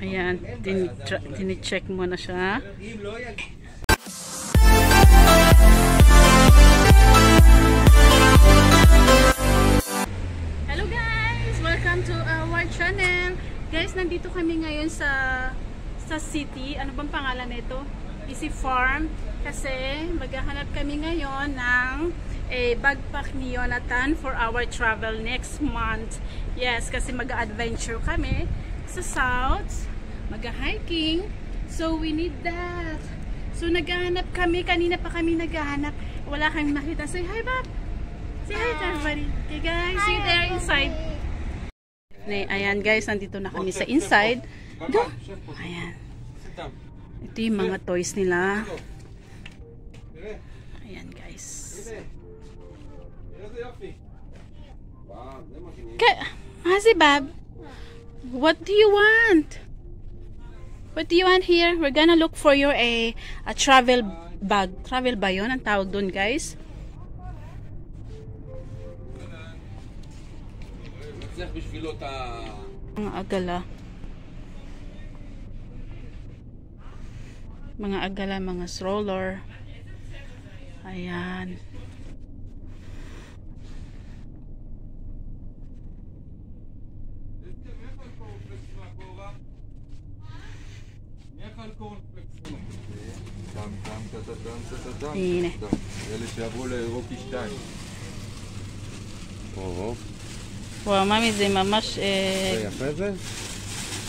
Ayan, tinicheck mo na siya. Hello guys! Welcome to our channel. Guys, nandito kami ngayon sa sa city. Ano bang pangalan nito? Easy Farm. Kasi maghahanap kami ngayon ng a backpack ni Jonathan for our travel next month. Yes, kasi mag-adventure kami sa south, mag-hiking. So we need that. So naghahanap kami, kanina pa kami naghahanap. Wala kami makita. Say hi, Bob. Say hi, hi to everybody. Okay guys, hi, see you there inside. Ayan guys, nandito na kami sa inside. Go. Ayan. Ito yung mga toys nila. Ayan guys. Ka ah, si Bab. What do you want? What do you want here? We're gonna look for your a, a travel bag. Travel ba yun? Ang tawag dun, guys. Ang agala. Mga agala, mga stroller. Ayan. הנה. אלה שעברו לאירופי 2. או, וואו, ממי, זה ממש... אה, זה יפה זה?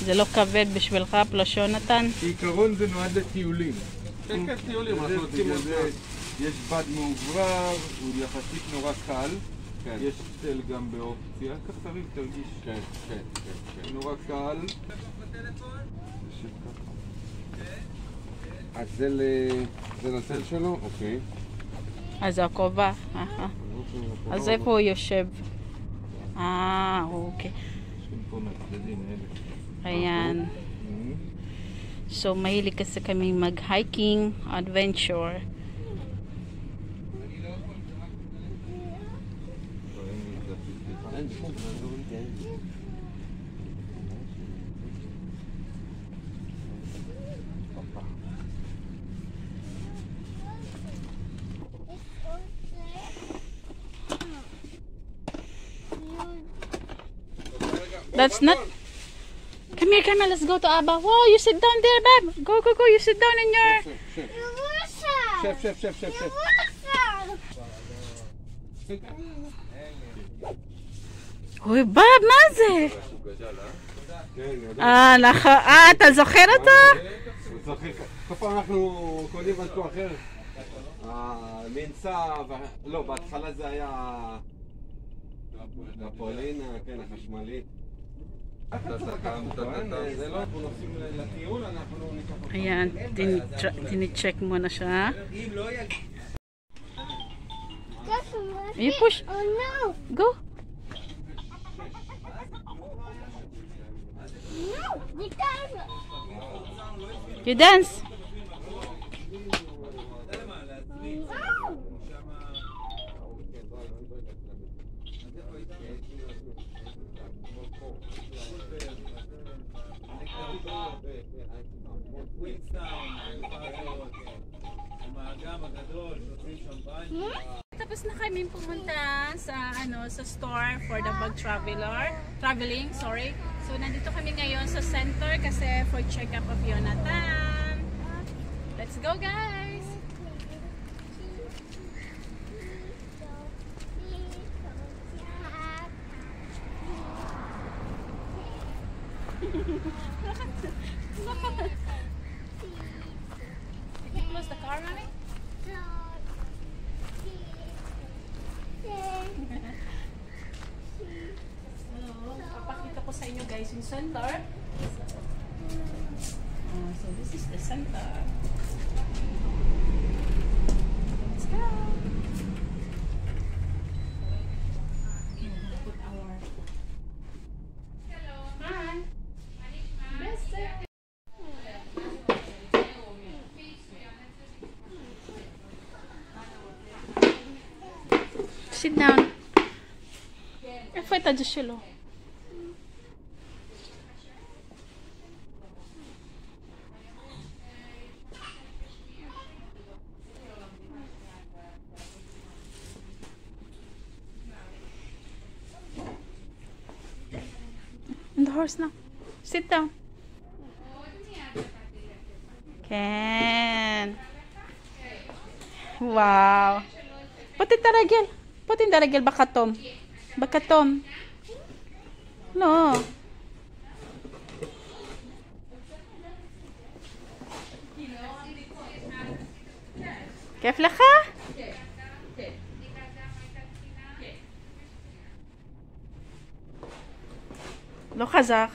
זה לא כבד בשבילך, פלוש יונתן. בעיקרון זה נועד לטיולים. כן, כן, טיולים, אנחנו יוצאים לזה. יש בד מאוברר, הוא יחסית נורא קל. יש צל גם באופציה. קח תריב, תרגיש. כן, כן, כן. נורא קל. אז זה לצל שלו? אוקיי. אז זה הכובע. אהה. אז איפה הוא יושב? אה, אוקיי. Ayan. So, mahilig kasi kami mag-hiking, adventure. That's not. Come here, come here. Let's go to Abba. Whoa, you sit down there, babe. Go, go, go. You sit down in your. Chef, chef, chef, chef, chef. אוי, בא, מה זה? אה, נכון. אה אתה זוכר אותו? כל פעם אנחנו קונים משהו אחר. אה, המנסה, לא, בהתחלה זה היה... הפולינה, אה, כן, החשמלית. כן, לא, היה, תנצ'ק מונשה. אם לא יגיע... You dance? Hmm? Tapos na kami pumunta sa ano sa store for the bag traveler, traveling, sorry. So nandito kami ngayon sa center kasi for check-up of Jonathan. Let's go guys. Did you close the car, mommy? So, papakita ko sa inyo guys yung center. Uh, so this is the center. Sit down. É feita de estilo. The horse now. Sit down. Can. Wow. Put it there again. פוטין דרגל בכתום. בכתום. לא. כיף לך? לא חזר.